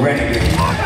Renegade.